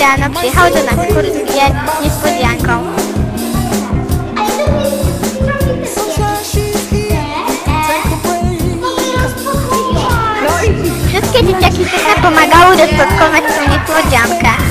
rano przyjechał do nas kurwier z niespodzianką. Wszystkie dzieciaki też pomagały rozpakkować tą niespodziankę.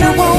you want.